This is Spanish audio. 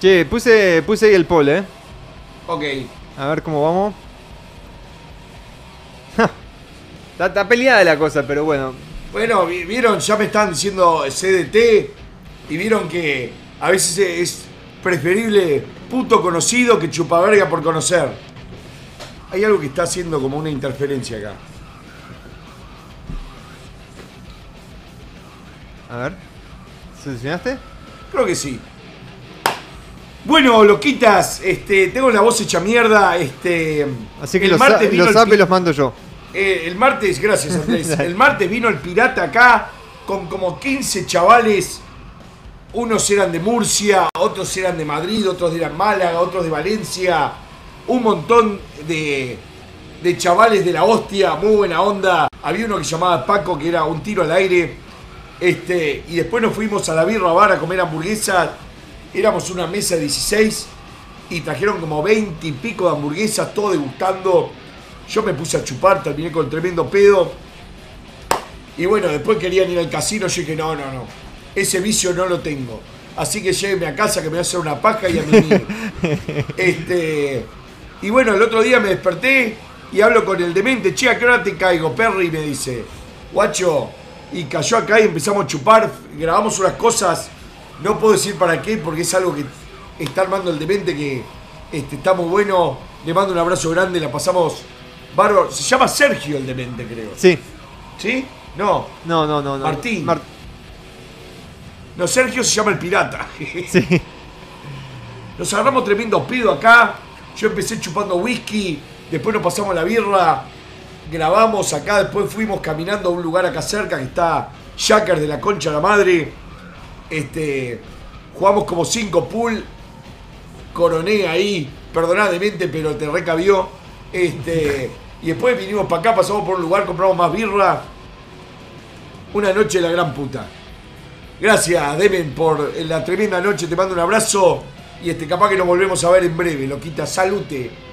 Che, puse, puse ahí el poll, eh. Ok. A ver cómo vamos. está, está peleada la cosa, pero bueno. Bueno, vi- vieron, ya me están diciendo CDT y vieron que a veces es preferible puto conocido que chupaverga por conocer. Hay algo que está haciendo como una interferencia acá. A ver. ¿Solucionaste? Creo que sí. Bueno, loquitas, este, tengo la voz hecha mierda, este. Así que el los, martes za- vino los el zapes pi- los mando yo. Eh, el martes, gracias Andrés. El martes vino el pirata acá con como 15 chavales. Unos eran de Murcia, otros eran de Madrid, otros eran Málaga, otros de Valencia. Un montón de, de chavales de la hostia, muy buena onda. Había uno que se llamaba Paco, que era un tiro al aire. Este, y después nos fuimos a la birra bar a comer hamburguesas. Éramos una mesa de 16 y trajeron como 20 y pico de hamburguesas, todo degustando. Yo me puse a chupar, terminé con tremendo pedo. Y bueno, después querían ir al casino, yo dije, no, no, no. Ese vicio no lo tengo. Así que llévenme a casa que me voy a hacer una paja y a mí. este. Y bueno, el otro día me desperté y hablo con el demente. Che, ¿a qué hora te caigo, Perry? Y me dice, guacho. Y cayó acá y empezamos a chupar. Grabamos unas cosas. No puedo decir para qué, porque es algo que está armando el demente que este, está muy bueno. Le mando un abrazo grande, la pasamos bárbaro. Se llama Sergio el demente, creo. Sí. ¿Sí? No. No, no, no. no. Martín. Mar- No, Sergio se llama el pirata. sí. Nos agarramos tremendo pedo acá. Yo empecé chupando whisky, después nos pasamos la birra, grabamos acá, después fuimos caminando a un lugar acá cerca que está Jacker de la Concha de la Madre. Este, jugamos como cinco pool, coroné ahí, perdonadamente, pero te recabió. Este, y después vinimos para acá, pasamos por un lugar, compramos más birra. Una noche de la gran puta. Gracias, Demen, por la tremenda noche. Te mando un abrazo. Y este, capaz que nos volvemos a ver en breve, loquita. Salute.